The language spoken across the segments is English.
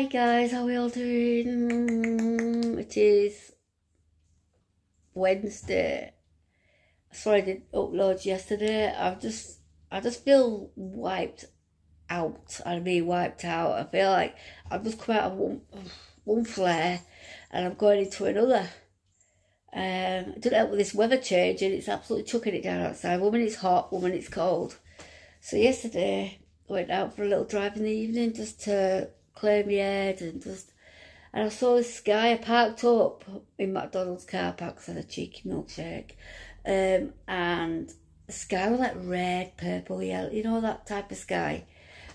Hi guys, how are we all doing? It is Wednesday. Sorry I didn't upload yesterday. I've just I just feel wiped out. I mean wiped out. I feel like I've just come out of one one flare and I'm going into another. Um, it didn't help with this weather change and it's absolutely chucking it down outside. One minute it's hot, one minute it's cold. So yesterday I went out for a little drive in the evening just to clear my head and just and I saw this guy I parked up in McDonald's car park had a cheeky milkshake. Um, and the sky was like red, purple, yellow, you know, that type of sky.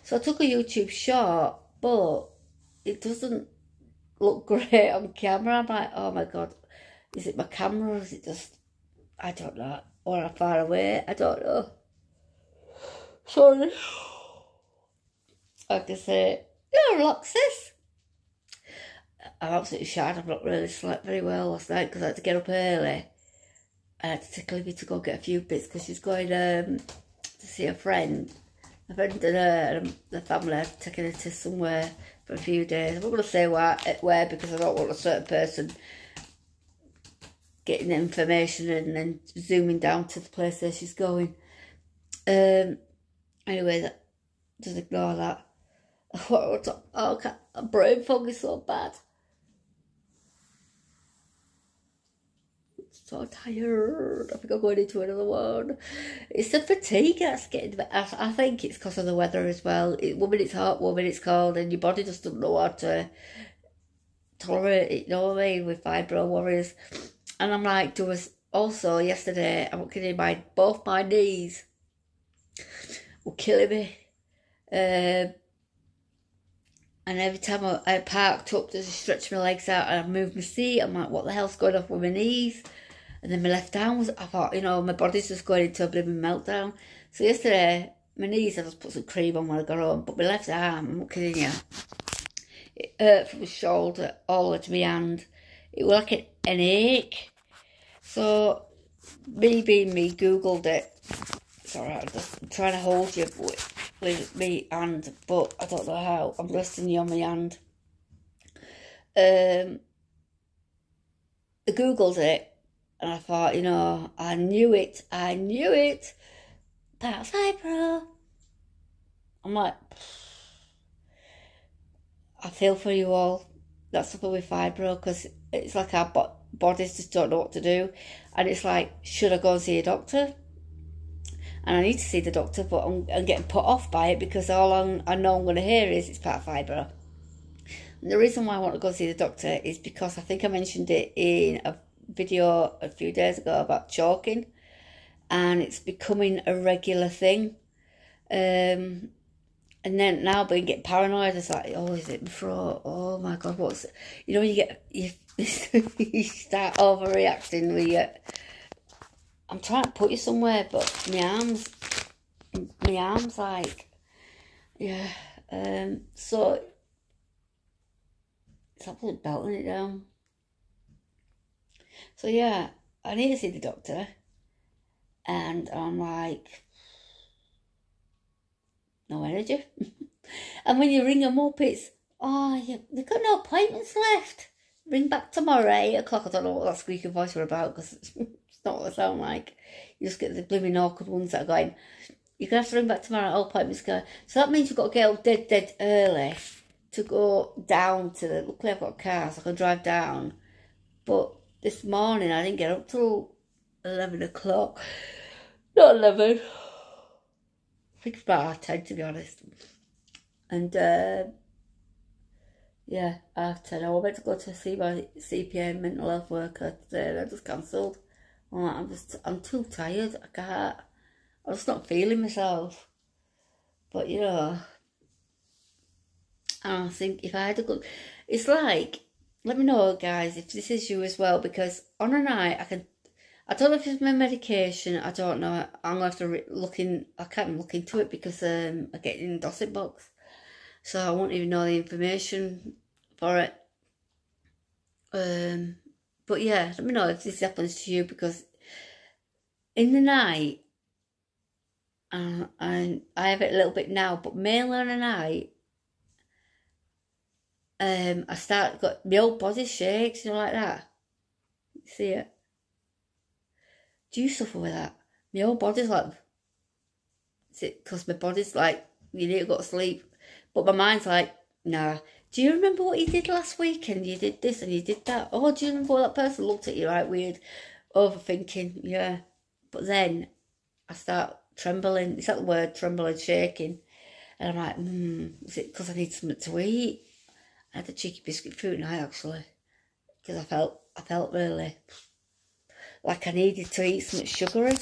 So I took a YouTube short, but it doesn't look great on camera. I'm like, oh my god, is it my camera is it just, I don't know, or I'm far away, I don't know. Sorry. Like I say, yeah, relax this. I'm absolutely shattered. I've not really slept very well last night because I had to get up early. I had to take Libby to go get a few bits because she's going um, to see a friend. A friend and her and the family are taking her to somewhere for a few days. I'm not going to say where, where because I don't want a certain person getting information and then zooming down to the place where she's going. Um, anyway, just ignore that. Oh, okay. brain fog is so bad. so tired. I think I'm going into another one. It's the fatigue that's getting. I, I think it's because of the weather as well. It, one minute it's hot, one minute it's cold, and your body just doesn't know how to tolerate it. You know what I mean? With fibro worries. and I'm like, there was also yesterday. I'm kidding. My both my knees were killing me. Um, and every time I, I parked up, just stretch my legs out and I moved my seat, I'm like, what the hell's going off with my knees? And then my left arm was, I thought, you know, my body's just going into a blooming meltdown. So yesterday, my knees, I just put some cream on when I got home, but my left arm, I'm not kidding you, it hurt from my shoulder all the way to my hand. It was like an, an ache. So, me being me, Googled it. Sorry, I'm just trying to hold you with, with me hand, but I don't know how. I'm resting you on my hand. Um, I Googled it and I thought, you know, I knew it, I knew it. That's fibro. I'm like, I feel for you all. That's something with fibro because it's like our bo- bodies just don't know what to do. And it's like, should I go and see a doctor? And I need to see the doctor, but I'm, I'm getting put off by it because all I'm, i know I'm going to hear is it's part fibro. And the reason why I want to go see the doctor is because I think I mentioned it in a video a few days ago about choking, and it's becoming a regular thing. Um, and then now being get paranoid, it's like, oh, is it throat? Oh my god, what's it? you know you get you, you start overreacting with you. I'm trying to put you somewhere, but my arms, my arms like, yeah. Um, so it's absolutely belting it down. So yeah, I need to see the doctor. And I'm like, no energy. and when you ring them up, it's, oh, you, they've got no appointments left. Ring back tomorrow, 8 o'clock. I don't know what that squeaky voice were about because it's, not what they sound like. You just get the blooming awkward ones that are going, you're going to have to ring back tomorrow, all appointments go. So that means you've got to get up dead, dead early to go down to the, luckily I've got a car so I can drive down. But this morning. I didn't get up till 11 o'clock. Not 11. I think it's about 10 to be honest. And uh, yeah, half 10. I was meant to go to see my CPA mental health worker today and I just cancelled. I'm, like, I'm just, I'm too tired. I can't, I'm just not feeling myself. But you know, I think if I had a good, it's like let me know, guys, if this is you as well, because on a night I can. I don't know if it's my medication. I don't know. I'm gonna have to look in. I can't look into it because um, I get in the gossip box, so I won't even know the information for it. Um, but yeah, let me know if this happens to you because in the night, uh, I I have it a little bit now, but mainly on a night, um, I start got my whole body shakes, you know, like that. See it? Do you suffer with that? My whole body's like, because my body's like, you need to go to sleep, but my mind's like, nah. Do you remember what you did last weekend? You did this and you did that. Oh, do you remember that person looked at you right weird, overthinking? Yeah, but then I start trembling. Is that the word? Trembling, shaking. And I'm like, hmm, is it because I need something to eat? I had a cheeky biscuit fruit night actually, because I felt I felt really like I needed to eat something sugary.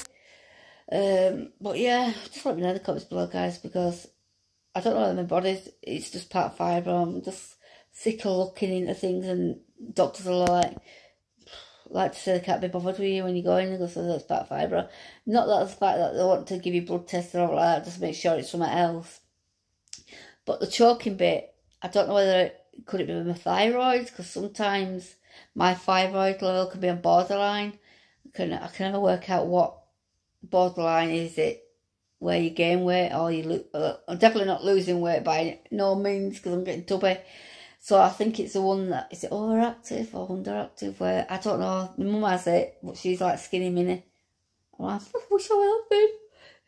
Um, but yeah, just let me know in the comments below, guys, because I don't know, my body's it's just part fibro. I'm just sick of looking into things, and doctors are like, like to say they can't be bothered with you when you go in and go, so that's part fibro. Not that the fact that they want to give you blood tests and all that, just make sure it's something else. But the choking bit, I don't know whether it could it be my thyroid because sometimes my thyroid level can be on borderline. I can I can never work out what borderline is it where you gain weight or you lose. Uh, I'm definitely not losing weight by no means because I'm getting tubby. So I think it's the one that is it overactive or underactive where I don't know. My mum has it, but she's like skinny mini. I'm like, I wish I had been.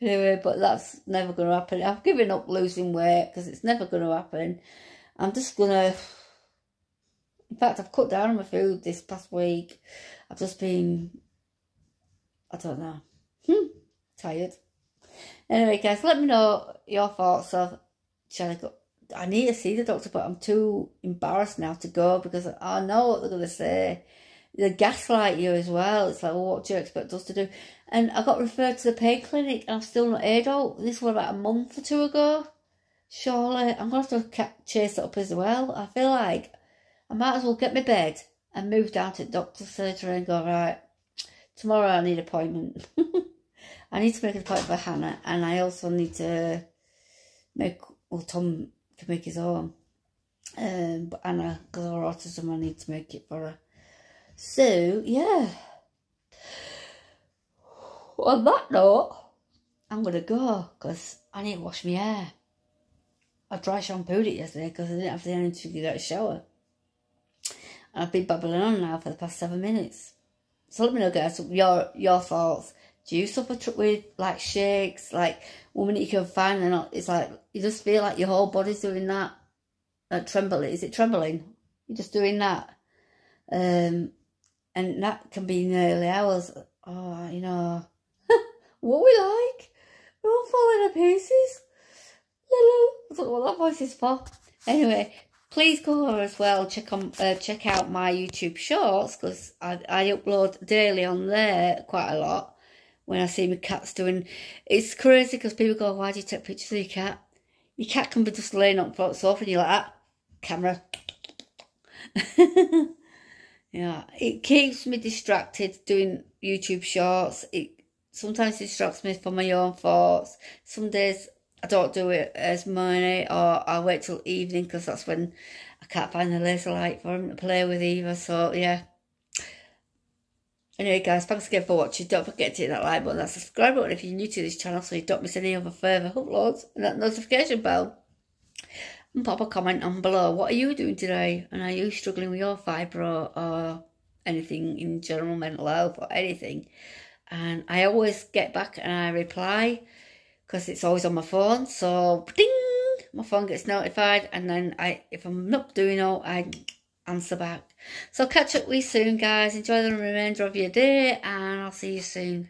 Anyway, but that's never going to happen. I've given up losing weight because it's never going to happen. I'm just going to... In fact, I've cut down on my food this past week. I've just been... I don't know. Hmm, tired. Anyway, guys, let me know your thoughts of... Shall I go? I need to see the doctor, but I'm too embarrassed now to go because I know what they're going to say they gaslight you as well. It's like, well, what do you expect us to do? And I got referred to the pain clinic and I'm still not able. This was about a month or two ago. Surely I'm going to have to chase it up as well. I feel like I might as well get my bed and move down to doctor's surgery and go, right, tomorrow I need appointment. I need to make an appointment for Hannah and I also need to make, well, Tom can make his own. Um, but Anna, because of her autism, I need to make it for her. So, yeah. On that note, I'm going to go because I need to wash my hair. I dry shampooed it yesterday because I didn't have the energy to get a shower. And I've been babbling on now for the past seven minutes. So let me know, guys, your your thoughts. Do you suffer with like shakes, like minute you can find and it's like you just feel like your whole body's doing that, like trembling. Is it trembling? You're just doing that. Um, and that can be nearly hours. Oh, you know, what we like. We're all falling to pieces. Hello. I don't know what that voice is for. Anyway, please go as well. Check on, uh, check out my YouTube shorts because I, I upload daily on there quite a lot. When I see my cats doing, it's crazy because people go, "Why do you take pictures of your cat?" Your cat can be just laying on the sofa and you're like, ah, camera. Yeah, it keeps me distracted doing YouTube shorts. It sometimes distracts me from my own thoughts. Some days I don't do it as many, or I wait till evening because that's when I can't find the laser light for him to play with either. So yeah. Anyway, guys, thanks again for watching. Don't forget to hit that like button, that subscribe button if you're new to this channel so you don't miss any other further uploads, and that notification bell and pop a comment on below. What are you doing today? And are you struggling with your fibro or anything in general mental health or anything? And I always get back and I reply because it's always on my phone. So ding, my phone gets notified, and then I, if I'm not doing all, I answer back. So catch up with you soon, guys. Enjoy the remainder of your day, and I'll see you soon.